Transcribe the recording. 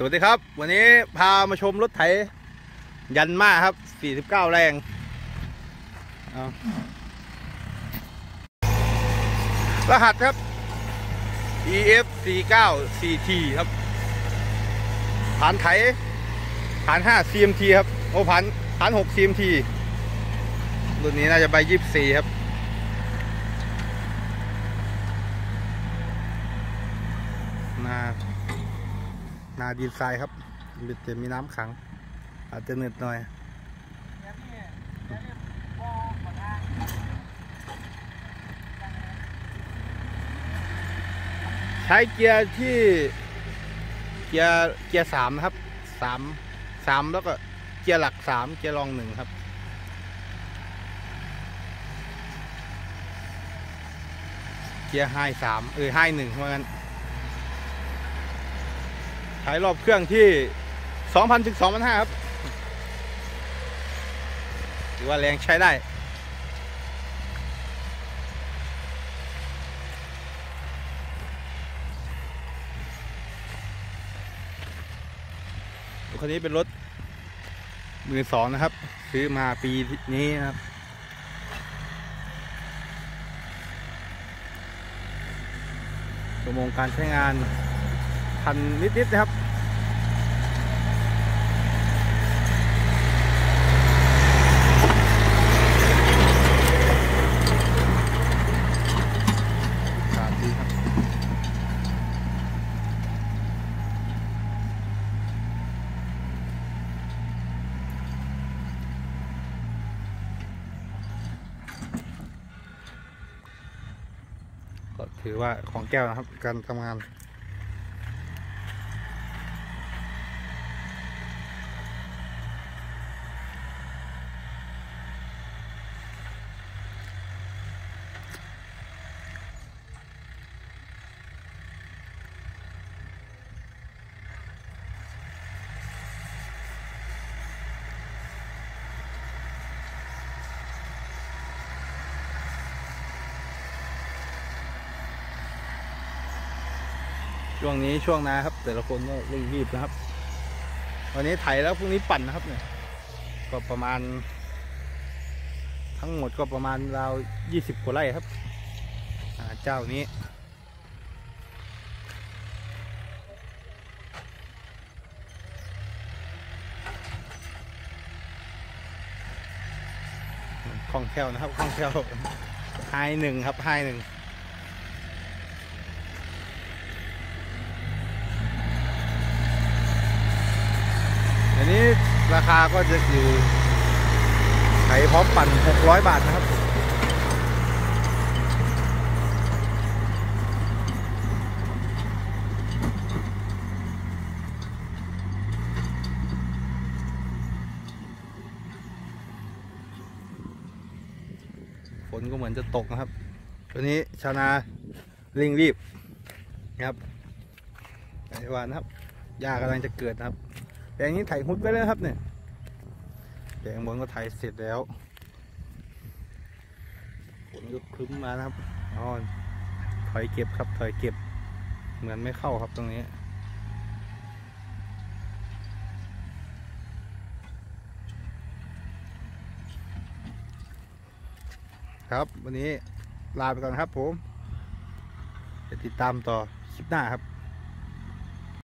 สวัสดีครับ วันนี้พามาชมรถไถ ยันมาครับ 49 แรง รหัสครับ EF 49 CT ครับ ผ่านไถ ผ่าน 5 CMT ครับ โอ้ผ่านผ่าน 6 CMT รุ่นนี้น่าจะใบ24 ครับนา นาดินทรายครับมันจะมีน้ำขัง อาจจะเหน็ดหน่อยใช้เกียร์ที่เกียร์เกียร์สามนะครับสามสามแล้วก็เกียร์หลักสามเกียร์รองหนึ่งครับเกียร์ไฮสามเออไฮหนึ่งเพราะงั้น ใช้รอบเครื่องที่2,000ถึง2,500ครับถือว่าแรงใช้ได้คันนี้เป็นรถมือสองนะครับ ซื้อมาปีนี้นะครับชั่วโมงการใช้งานพันนิดๆนะครับ สามดีครับ ก็ ถือว่าของแก้วนะครับ การทำงาน ช่วงนี้ช่วงนาครับ แต่ละคนก็ร่งรีบนะครับ วันนี้ไถแล้วพรุ่งนี้ปั่นนะครับเนี่ย ก็ประมาณ ทั้งหมดก็ประมาณราวยี่สิบกว่าไร่ครับเจ้านี้คล่องแคล่วนะครับคล่องแคล่วไฮหนึ่งครับไฮหนึ่ง นี้ราคาก็จะอยู่ไถพร้อมปั่น 600 บาทนะครับ ฝนก็เหมือนจะตกนะครับ ตัวนี้ชาวนาเร่งรีบนะครับไอ้วานะครับหญ้ากำลังจะเกิดนะครับ แปลงนี้ไถหุดไปแล้วครับเนี่ยแปลงบนก็ไถเสร็จแล้วฝนก็คลึ้มมานะครับอ๋อถอยเก็บครับถอยเก็บ เหมือนไม่เข้าครับตรงนี้ครับ วันนี้ลาไปก่อนครับผม จะติดตามต่อคลิปหน้าครับ